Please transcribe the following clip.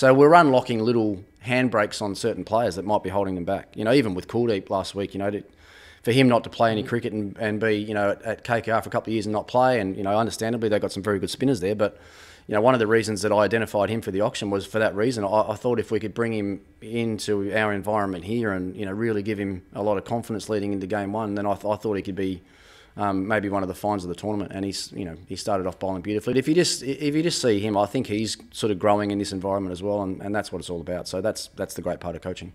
So we're unlocking little handbrakes on certain players that might be holding them back. You know, even with Kuldeep last week, you know, to, for him not to play any cricket and, and be, you know, at, at KKR for a couple of years and not play, and you know, understandably they've got some very good spinners there, but you know, one of the reasons that I identified him for the auction was for that reason. I, I, thought if we could bring him into our environment here and you know really give him a lot of confidence leading into game one, then I, th- I thought he could be um, maybe one of the finds of the tournament. And he's you know he started off bowling beautifully. If you just if you just see him, I think he's sort of growing in this environment as well, and, and that's what it's all about. So that's that's the great part of coaching.